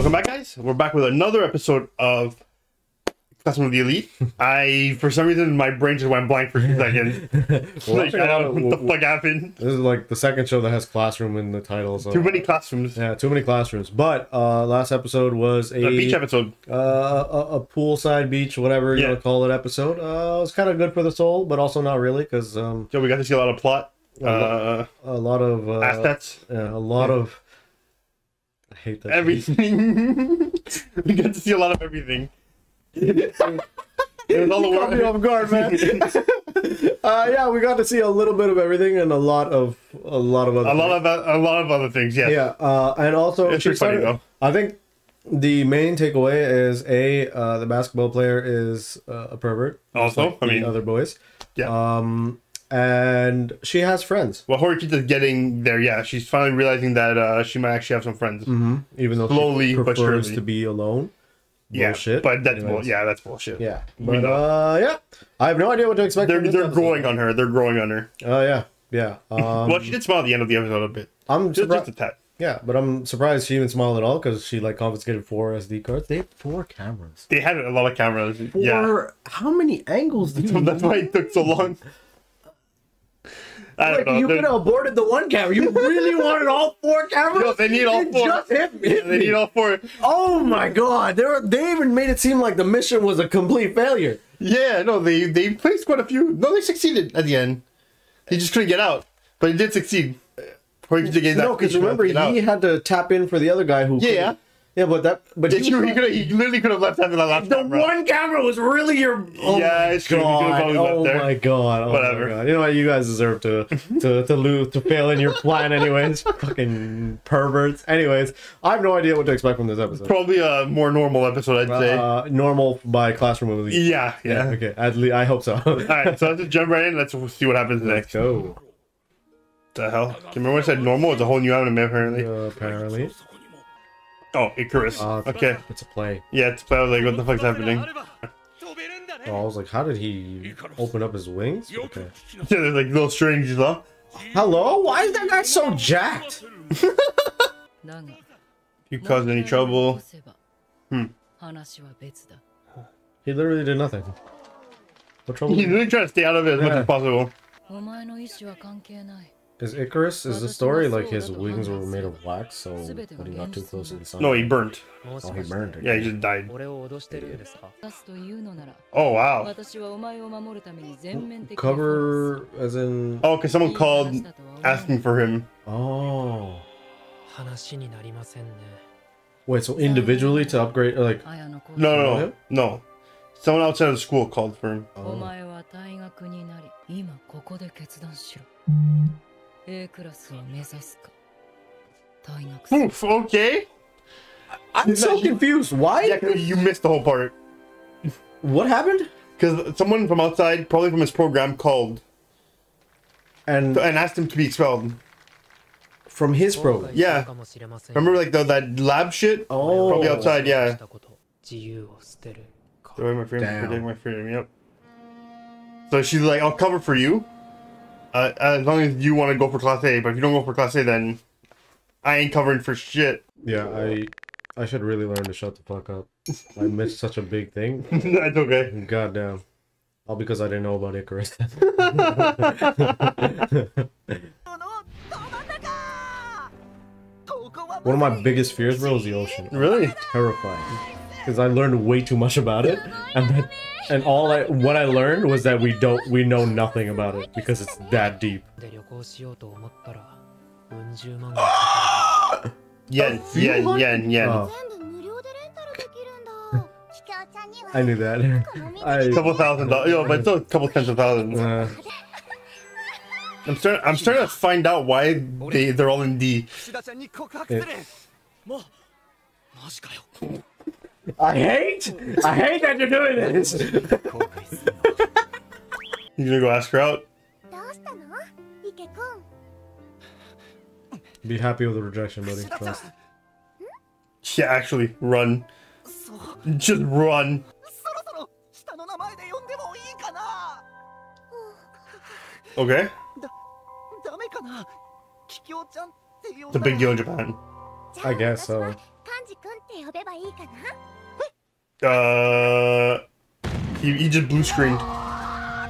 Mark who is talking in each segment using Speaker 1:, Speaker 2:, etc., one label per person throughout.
Speaker 1: Welcome back, guys. We're back with another episode of Classroom of the Elite. I, for some reason, my brain just went blank for two seconds. like, I don't know what the fuck happened.
Speaker 2: This is like the second show that has classroom in the title. So.
Speaker 1: Too many classrooms.
Speaker 2: Yeah, too many classrooms. But uh, last episode was a,
Speaker 1: beach episode.
Speaker 2: uh, a, a poolside beach, whatever you
Speaker 1: Yeah.
Speaker 2: want to call it, episode. Uh, it was kind of good for the soul, but also not really because um,
Speaker 1: Yo, we got to see a lot of plot. Uh,
Speaker 2: a lot of uh,
Speaker 1: assets.
Speaker 2: yeah, a lot of. I hate that.
Speaker 1: Everything. we got to see a lot of everything. it was all the
Speaker 2: You caught me off guard, man. uh, yeah, we got to see a little bit of everything and a lot of a lot of other.
Speaker 1: A lot
Speaker 2: things.
Speaker 1: of a lot of other things. Yes.
Speaker 2: Yeah, uh, and also
Speaker 1: It's
Speaker 2: she
Speaker 1: pretty funny,
Speaker 2: started-
Speaker 1: though.
Speaker 2: I think the main takeaway is a uh, the basketball player is uh, a pervert.
Speaker 1: Also,
Speaker 2: like
Speaker 1: I
Speaker 2: the
Speaker 1: mean-
Speaker 2: other boys.
Speaker 1: Yeah.
Speaker 2: Um, and she has friends,
Speaker 1: Well, Horikita's getting there. Yeah, she's finally realizing that uh, she might actually have some friends. mm-hmm.
Speaker 2: even though
Speaker 1: Slowly
Speaker 2: she
Speaker 1: but
Speaker 2: prefers
Speaker 1: surely.
Speaker 2: to be alone.
Speaker 1: Yeah, but that's bull- yeah, that's bullshit.
Speaker 2: Yeah, but uh, yeah, I have no idea what to expect.
Speaker 1: They're they're
Speaker 2: episode.
Speaker 1: growing on her. They're growing on her.
Speaker 2: Oh yeah, yeah. Um,
Speaker 1: well, she did smile at the end of the episode a bit.
Speaker 2: I'm
Speaker 1: Just,
Speaker 2: surprised.
Speaker 1: just a tad.
Speaker 2: Yeah, but I'm surprised she even smiled at all because she like confiscated four SD cards. They had four cameras.
Speaker 1: They had a lot of cameras.
Speaker 2: Four.
Speaker 1: Yeah,
Speaker 2: How many angles do you?
Speaker 1: that's why it took so long. I don't know.
Speaker 2: you could have aborted the one camera. You really wanted all four cameras?
Speaker 1: Yo, they need all
Speaker 2: It
Speaker 1: four.
Speaker 2: just hit me.
Speaker 1: They need all four.
Speaker 2: Oh my god! They were, they even made it seem like the mission was a complete failure.
Speaker 1: Yeah, no, they they placed quite a few. No, they succeeded at the end. He just couldn't get out, but he did succeed. Horikita gave that
Speaker 2: No, because remember
Speaker 1: get out.
Speaker 2: he had to tap in for the other guy who.
Speaker 1: Yeah.
Speaker 2: couldn't- Yeah, but that. But
Speaker 1: true.
Speaker 2: was-
Speaker 1: He could. He literally could have left that last
Speaker 2: the
Speaker 1: camera.
Speaker 2: one camera was really your. Oh
Speaker 1: Yeah, it's true. He could've
Speaker 2: God.
Speaker 1: probably left
Speaker 2: Oh
Speaker 1: there.
Speaker 2: my god! Oh
Speaker 1: Whatever.
Speaker 2: My god. You know what? You guys deserve to to to lose to fail in your plan, anyways. Fucking perverts. Anyways, I have no idea what to expect from this episode.
Speaker 1: Probably a more normal episode, I'd say.
Speaker 2: Uh, normal by classroom at least.
Speaker 1: yeah, yeah.
Speaker 2: Okay. At least I hope so.
Speaker 1: All right, so let's just jump right in. Let's see what happens next.
Speaker 2: Go.
Speaker 1: The hell? You remember when I said normal? It's a whole new anime, apparently.
Speaker 2: Uh, apparently,
Speaker 1: Oh, Icarus.
Speaker 2: Uh,
Speaker 1: okay.
Speaker 2: It's a play.
Speaker 1: Yeah, it's play. like, what the fuck's happening?
Speaker 2: I was like, how did he open up his wings? Okay.
Speaker 1: Yeah, there's like little strings, you know?
Speaker 2: Hello? Why is that guy so jacked?
Speaker 1: you caused any trouble?
Speaker 3: Hmm.
Speaker 2: He literally did nothing. What trouble?
Speaker 1: He's really trying to stay out of it as
Speaker 2: yeah.
Speaker 1: much as possible.
Speaker 2: Is Icarus, is the story like his wings were made of wax, so when he got too close to the sun?
Speaker 1: No, he burnt.
Speaker 2: Oh, he burnt.
Speaker 1: Yeah, he just died. Oh, wow.
Speaker 2: Cover, as in...
Speaker 1: Oh, because someone called asking for him.
Speaker 2: Oh. Wait, so individually to upgrade, like...
Speaker 1: No, no, no. no. Someone outside of school called for him.
Speaker 3: Oh.
Speaker 2: oh.
Speaker 3: 前は退学になり今ここで決断しろ A クラスを目指すか退学する
Speaker 1: Oof, okay.
Speaker 2: I'm so confused. Why?
Speaker 1: Yeah, 'cause you missed the whole part.
Speaker 2: What happened?
Speaker 1: Because someone from outside, probably from his program, called
Speaker 2: And
Speaker 1: and asked him to be expelled.
Speaker 2: from his program.
Speaker 1: Yeah.
Speaker 4: かもしれません
Speaker 1: Remember, like the, that lab shit?
Speaker 2: Oh.
Speaker 1: Probably outside,
Speaker 4: し
Speaker 1: yeah.
Speaker 4: たこと自由を捨てるか
Speaker 1: Throw away my freedom,
Speaker 2: Damn.
Speaker 1: protect my freedom. Yep. So she's like, "I'll cover for you, uh, as long as you want to go for class A. But if you don't go for class A, then I ain't covering for shit."
Speaker 2: Yeah, I I should really learn to shut the fuck up. I missed such a big thing.
Speaker 1: That's okay.
Speaker 2: Goddamn. All because I didn't know about Icarus. One of my biggest fears, bro, is the ocean.
Speaker 1: Really?
Speaker 2: Terrifying because I learned way too much about it, and that, and all I what I learned was that we don't we know nothing about it because it's that deep.
Speaker 1: yen, yen, yen, yen.
Speaker 2: Oh. I knew that. A
Speaker 1: couple thousand dollars, yo, but still a couple tens of thousands.
Speaker 2: Uh,
Speaker 1: I'm starting. I'm starting to find out why they they're all in D.
Speaker 5: It.
Speaker 2: I hate, I hate that you're doing this.
Speaker 1: you gonna go ask her out?
Speaker 2: Be happy with the rejection, buddy. Trust.
Speaker 1: Yeah, actually, run. Just run. Okay.
Speaker 5: The
Speaker 1: big deal in Japan.
Speaker 2: I guess so.
Speaker 6: カンジ君って呼 呼べばいいかな
Speaker 1: Uh, he, he just blue screened.
Speaker 6: カ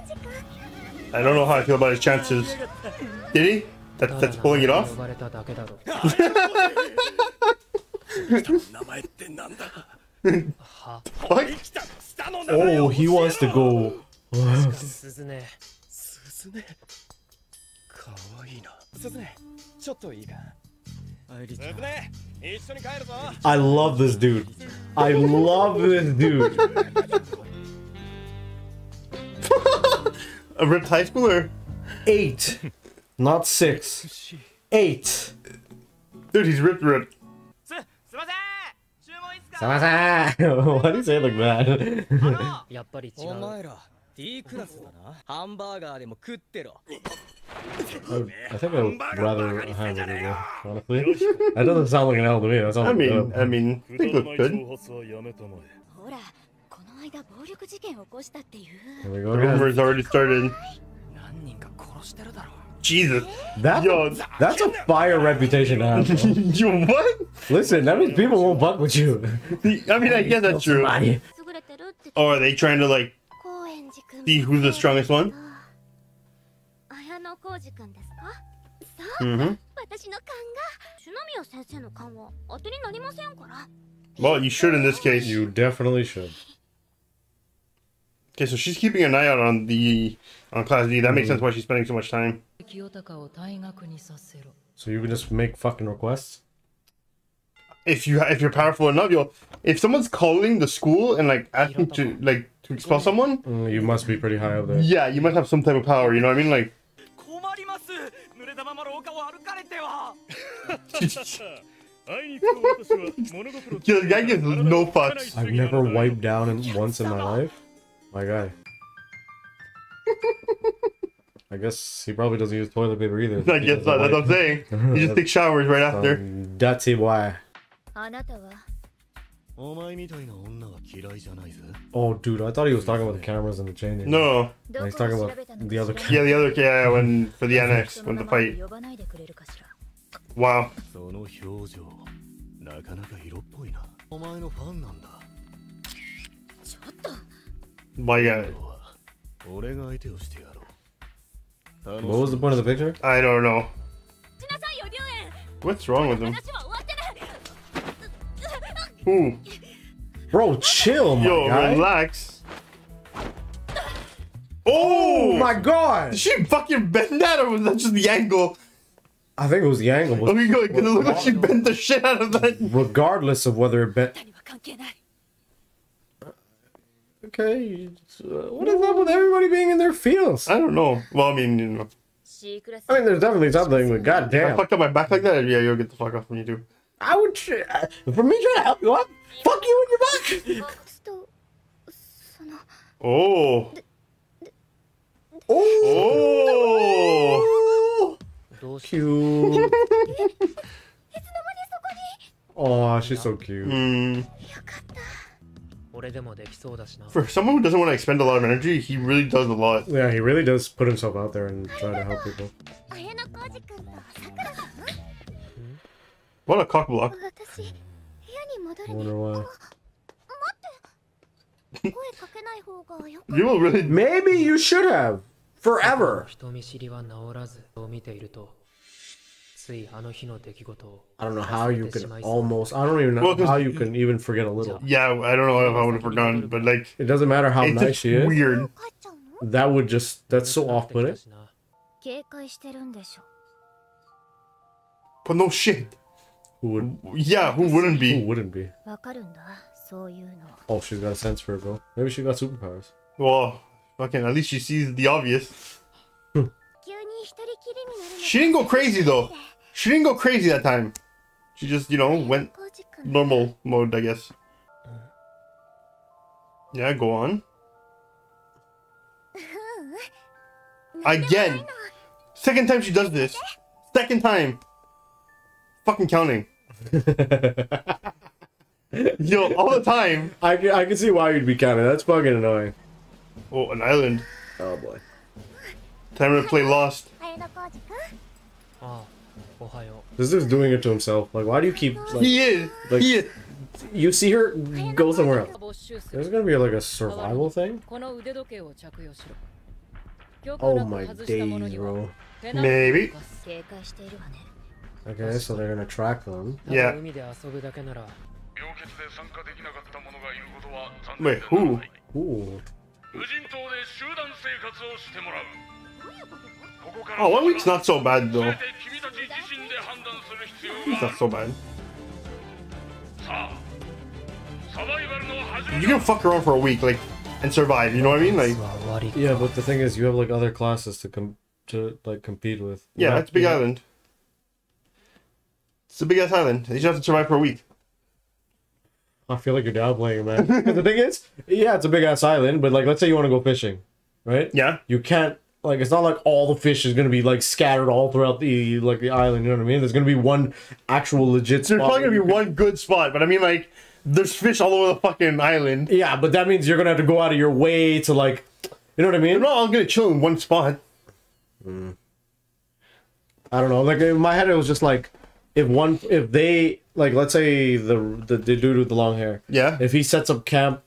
Speaker 6: ンジ君
Speaker 1: I don't know how I feel about his chances. Did he? That, that's pulling it
Speaker 4: 呼
Speaker 1: off?
Speaker 4: ばれただけだろ
Speaker 5: 名前ってなんだ
Speaker 4: は
Speaker 1: What?
Speaker 5: 来た下の名前
Speaker 2: Oh,
Speaker 5: を
Speaker 2: he wants to go.
Speaker 4: 鈴音
Speaker 5: すずねかわいいなすずねちょっといいかすずね一緒に帰るぞ
Speaker 2: I love this dude. I love this dude.
Speaker 1: A ripped high schooler?
Speaker 2: Eight, not six. Eight.
Speaker 1: Dude, he's ripped, ripped.
Speaker 5: すすいません注文いいっすか
Speaker 2: Why do you say it like that?
Speaker 4: やっぱり違
Speaker 5: お
Speaker 4: う
Speaker 5: 前ら D クラスだなハンバーガーでも食ってろ
Speaker 2: I think I would rather have hamburger, though, honestly. That doesn't sound like an L to me. That sounds
Speaker 1: I
Speaker 2: like
Speaker 1: mean,
Speaker 2: a-
Speaker 1: I mean, they look good.
Speaker 6: ほらこの間暴力事件起こしたっていう
Speaker 2: Here we
Speaker 1: The
Speaker 2: go again.
Speaker 1: rumors already started.
Speaker 5: 何人か殺してるだろ
Speaker 1: Jesus.
Speaker 2: That's,
Speaker 1: Yo.
Speaker 2: that's a fire reputation to have. bro.
Speaker 1: Yo, what?
Speaker 2: Listen, that means people won't fuck with you.
Speaker 1: I mean, I guess that's true.
Speaker 2: Somebody.
Speaker 6: 優れてるって
Speaker 1: Oh, are they trying to, like,
Speaker 6: 高円寺君
Speaker 1: see who's the strongest one? Mm-hmm. Well, you should in this case.
Speaker 2: You definitely should.
Speaker 1: Okay, so she's keeping an eye out on the on Class D. That makes sense why she's spending so much time.
Speaker 2: So you can just make fucking requests.
Speaker 1: If you if you're powerful enough, you'll. If someone's calling the school and like asking to like to expel someone?
Speaker 2: Mm, you must be pretty high up there.
Speaker 1: Yeah, you must have some type of power, you know what I mean? Like... Yo, the gives no fucks.
Speaker 2: I've never wiped down in, once in my life. My guy. I guess he probably doesn't use toilet paper either.
Speaker 1: I guess that's what I'm saying. You just take showers right after.
Speaker 2: Um,
Speaker 7: that's why.
Speaker 2: Oh, dude, I thought he was talking about the cameras and the changing.
Speaker 1: No.
Speaker 6: And
Speaker 2: he's talking about the other
Speaker 6: camera.
Speaker 1: Yeah, the other, yeah, when, for the annex, when the fight. Wow. My
Speaker 7: guy.
Speaker 2: What was the point of the picture?
Speaker 1: I don't know. What's wrong with him? Ooh.
Speaker 2: Bro, chill, my
Speaker 1: Yo,
Speaker 2: guy.
Speaker 1: relax.
Speaker 2: Oh!
Speaker 1: oh
Speaker 2: my god!
Speaker 1: Did she fucking bend that or was that just the angle?
Speaker 2: I think it was the angle. Was,
Speaker 1: oh, you going to look? like she bent the shit out of that.
Speaker 2: Regardless of whether it bent. Okay, uh, what is up with everybody being in their fields?
Speaker 1: I don't know. Well, I mean, you know.
Speaker 2: I mean, there's definitely something, but goddamn.
Speaker 1: If I fucked up my back like that, yeah, you'll get the fuck off me too.
Speaker 2: I would try, uh, for me trying to help you up. Fuck you in your back.
Speaker 1: Oh.
Speaker 2: Oh.
Speaker 1: oh.
Speaker 2: Cute. oh, she's so cute.
Speaker 4: Mm.
Speaker 1: For someone who doesn't want to expend a lot of energy, he really does a lot.
Speaker 2: Yeah, he really does put himself out there and try to help people.
Speaker 1: What a
Speaker 6: cockblock.
Speaker 2: Wonder why.
Speaker 1: you will really.
Speaker 2: Maybe you should have. Forever. I don't know how you can almost. I don't even know
Speaker 1: well,
Speaker 2: how you can even forget a little.
Speaker 1: Yeah, I don't know if I would have forgotten, but like.
Speaker 2: It doesn't matter how nice she is.
Speaker 1: Weird.
Speaker 2: That would just. That's so off-putting.
Speaker 1: But no shit.
Speaker 2: Who would?
Speaker 1: Yeah, who wouldn't be?
Speaker 2: Who wouldn't be?
Speaker 6: Ah,
Speaker 2: oh, she's got a sense for it, bro. Maybe she got superpowers.
Speaker 1: Well, fucking, at least she sees the obvious.
Speaker 6: Hmm.
Speaker 1: she didn't go crazy though. She didn't go crazy that time. She just, you know, went normal mode, I guess. Yeah, go on. Again. Second time she does this. Second time fucking counting. Yo, all the time.
Speaker 2: I, I can see why you'd be counting. That's fucking annoying.
Speaker 1: Oh, an island.
Speaker 2: Oh boy.
Speaker 1: Time to play Lost.
Speaker 2: This is doing it to himself. Like, why do you keep? Like,
Speaker 1: he is.
Speaker 2: Like,
Speaker 1: he is.
Speaker 2: You see her go somewhere else. There's gonna be like a survival thing. Oh my days, bro.
Speaker 1: Maybe.
Speaker 2: Okay, so they're gonna track them.
Speaker 1: Yeah. Wait, who?
Speaker 8: Who?
Speaker 1: Oh, one week's not so bad though. It's not so bad. You can fuck around for a week, like, and survive. You know what I mean? Like,
Speaker 2: yeah, but the thing is, you have like other classes to com to like compete with.
Speaker 1: Yeah, that's Big Island. It's a big ass island. You just have to survive for a week.
Speaker 2: I feel like you're downplaying, it, man. the thing is, yeah, it's a big ass island, but like, let's say you want to go fishing, right?
Speaker 1: Yeah.
Speaker 2: You can't like it's not like all the fish is gonna be like scattered all throughout the like the island. You know what I mean? There's gonna be one actual legit.
Speaker 1: There's
Speaker 2: spot
Speaker 1: probably gonna be one good spot, but I mean, like, there's fish all over the fucking island.
Speaker 2: Yeah, but that means you're gonna have to go out of your way to like, you know what I mean?
Speaker 1: They're not all gonna chill in one spot.
Speaker 2: I don't know. Like in my head, it was just like, if one, if they like, let's say the the, the dude with the long hair,
Speaker 1: Yeah.
Speaker 2: if he sets up camp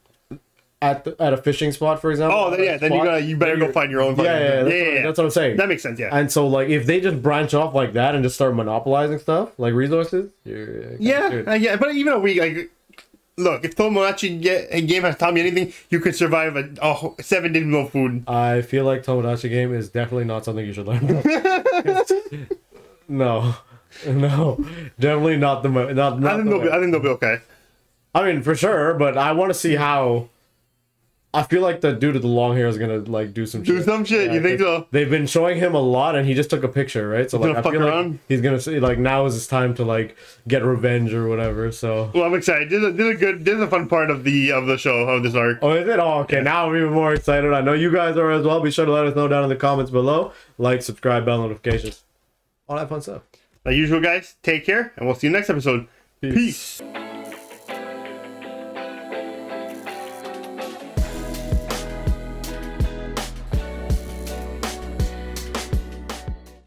Speaker 2: at the, at a fishing spot, for example.
Speaker 1: Oh, then, yeah. Then you gotta, you better go find your own.
Speaker 2: Yeah, yeah, yeah, that's,
Speaker 1: yeah,
Speaker 2: what,
Speaker 1: yeah.
Speaker 2: that's what I'm saying.
Speaker 1: That makes sense. Yeah.
Speaker 2: And so, like, if they just branch off like that and just start monopolizing stuff, like resources,
Speaker 1: Yeah, uh, yeah, but even a week, like, look, if Tomodachi get, game has taught me anything, you could survive a, a seven days no food.
Speaker 2: I feel like Tomodachi game is definitely not something you should learn. no, no, definitely not the mo- not. not
Speaker 1: I think
Speaker 2: the
Speaker 1: they'll be. I think they'll be okay.
Speaker 2: I mean, for sure, but I want to see how. I feel like the dude with the long hair is gonna like do some
Speaker 1: Do
Speaker 2: shit.
Speaker 1: some shit. you think so?
Speaker 2: They've been showing him a lot, and he just took a picture, right? So
Speaker 1: He's
Speaker 2: like,
Speaker 1: gonna
Speaker 2: I feel like he's gonna say like now is his time to like get revenge or whatever. So.
Speaker 1: Well, I'm excited. This is, this is a good. This is a fun part of the of the show of this arc.
Speaker 2: Oh, is it? Oh, okay. Now I'm even more excited. I know you guys are as well. Be sure to let us know down in the comments below. Like, subscribe, bell notifications. All that fun stuff.
Speaker 1: Like usual, guys. Take care, and we'll see you next episode. Peace.